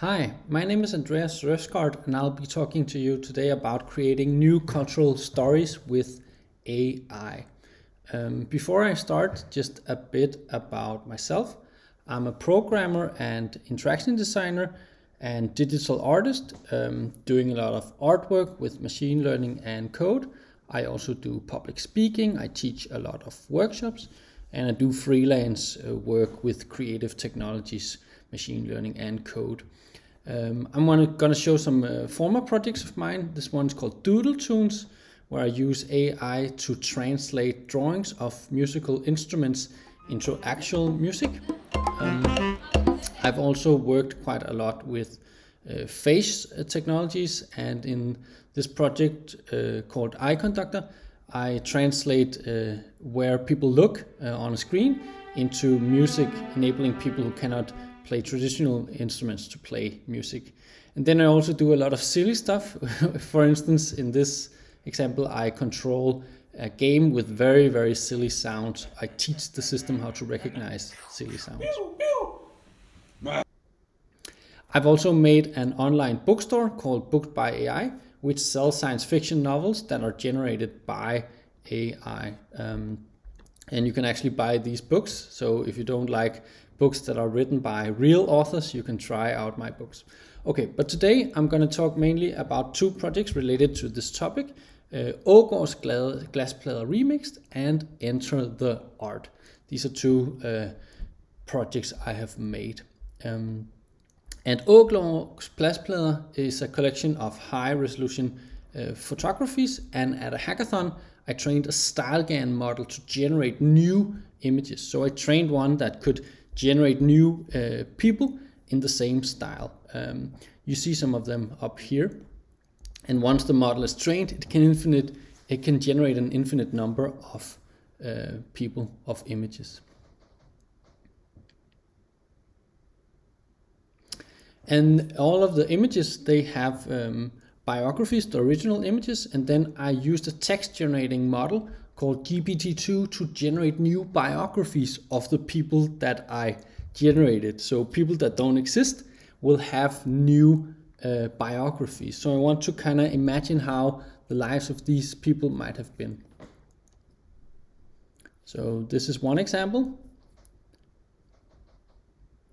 Hi, my name is Andreas Refsgaard and I'll be talking to you today about creating new cultural stories with AI. Um, before I start, just a bit about myself. I'm a programmer and interaction designer and digital artist, um, doing a lot of artwork with machine learning and code. I also do public speaking, I teach a lot of workshops, and I do freelance uh, work with creative technologies, machine learning, and code. Um, I'm going to show some uh, former projects of mine. This one's called Doodle Tunes, where I use AI to translate drawings of musical instruments into actual music. Um, I've also worked quite a lot with uh, face uh, technologies, and in this project uh, called Eye Conductor, I translate uh, where people look uh, on a screen into music, enabling people who cannot play traditional instruments to play music. And then I also do a lot of silly stuff. For instance, in this example, I control a game with very, very silly sounds. I teach the system how to recognize silly sounds. I've also made an online bookstore called Booked by AI, which sells science fiction novels that are generated by AI. Um, and you can actually buy these books. So if you don't like books that are written by real authors, you can try out my books. Okay, but today I'm going to talk mainly about two projects related to this topic. Uh, Ågård's Glasplader Remixed and Enter the Art. These are two uh, projects I have made. Um, and Ågård's Glasplader is a collection of high resolution uh, photographies and at a hackathon I trained a StyleGAN model to generate new images. So I trained one that could generate new uh, people in the same style. Um, you see some of them up here. And once the model is trained, it can infinite it can generate an infinite number of uh, people of images. And all of the images they have um, biographies, the original images, and then I used a text generating model called GPT-2 to generate new biographies of the people that I generated. So people that don't exist will have new uh, biographies. So I want to kind of imagine how the lives of these people might have been. So this is one example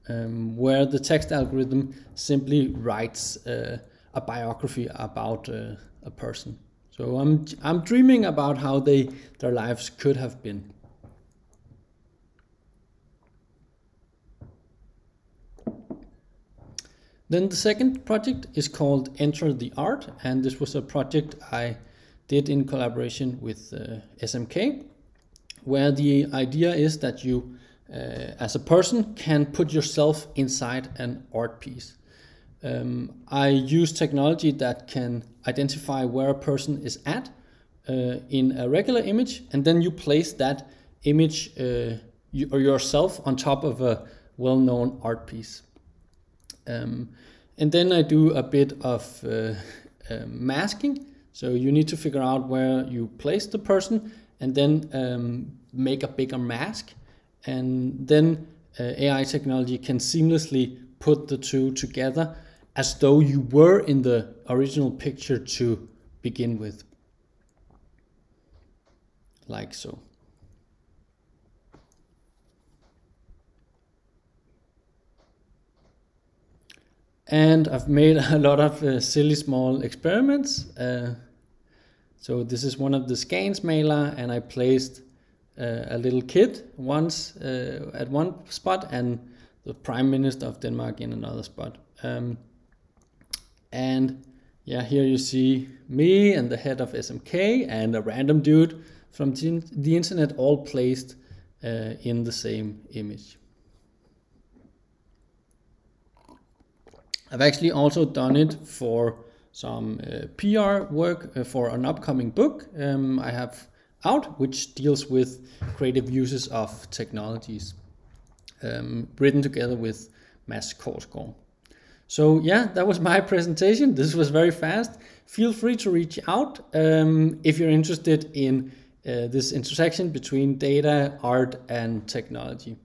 um, where the text algorithm simply writes uh, a biography about uh, a person. So I'm I'm dreaming about how they their lives could have been. Then the second project is called Enter the Art, and this was a project I did in collaboration with uh, SMK, where the idea is that you, uh, as a person, can put yourself inside an art piece. Um, I use technology that can identify where a person is at uh, in a regular image, and then you place that image uh, you, or yourself on top of a well-known art piece. Um, and then I do a bit of uh, uh masking. So you need to figure out where you place the person and then um, make a bigger mask. And then uh, AI technology can seamlessly put the two together as though you were in the original picture to begin with. Like so. And I've made a lot of uh, silly small experiments. Uh, so this is one of the Skagensmaler and I placed uh, a little kid once uh, at one spot and the Prime Minister of Denmark in another spot. Um, and yeah, here you see me and the head of SMK and a random dude from the internet all placed uh, in the same image. I've actually also done it for some uh, PR work uh, for an upcoming book um, I have out, which deals with creative uses of technologies, um, written together with Mads Korsgaard. So yeah, that was my presentation. This was very fast. Feel free to reach out um, if you're interested in uh, this intersection between data, art, and technology.